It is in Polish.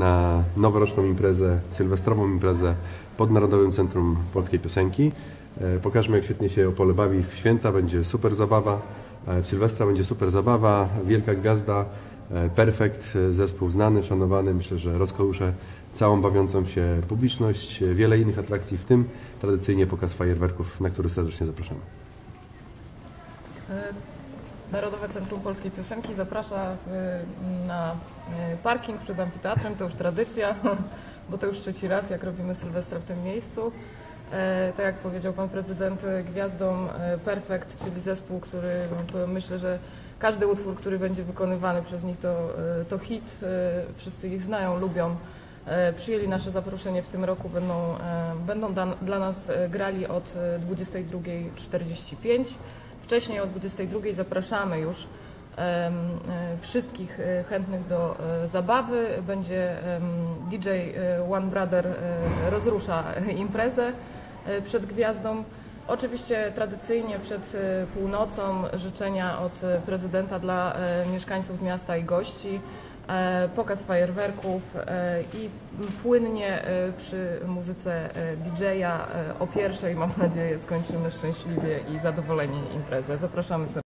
na noworoczną imprezę, sylwestrową imprezę pod Narodowym Centrum Polskiej Piosenki. E, Pokażmy, jak świetnie się Opole bawi w święta, będzie super zabawa. E, W Sylwestra będzie super zabawa, wielka gwiazda, e, perfekt, zespół znany, szanowany. Myślę, że rozkołusze całą bawiącą się publiczność. Wiele innych atrakcji, w tym tradycyjnie pokaz fajerwerków, na który serdecznie zapraszamy. Narodowe Centrum Polskiej Piosenki zaprasza e, na e, parking przed amfiteatrem. To już tradycja, bo to już trzeci raz, jak robimy Sylwestra w tym miejscu. E, Tak jak powiedział pan prezydent, e, gwiazdą Perfect, czyli zespół, który myślę, że każdy utwór, który będzie wykonywany przez nich to, to hit. Wszyscy ich znają, lubią. E, Przyjęli nasze zaproszenie w tym roku, będą, e, będą dla nas grali od e, 22.45. Wcześniej o 22.00 zapraszamy już e, wszystkich e, chętnych do e, zabawy. Będzie DJ One Brother rozrusza imprezę przed gwiazdą. Oczywiście tradycyjnie przed północą życzenia od prezydenta dla mieszkańców miasta i gości. E, Pokaz fajerwerków e, i płynnie e, przy muzyce DJ-a o pierwszej, mam nadzieję, skończymy szczęśliwie i zadowoleni imprezę. Zapraszamy serdecznie.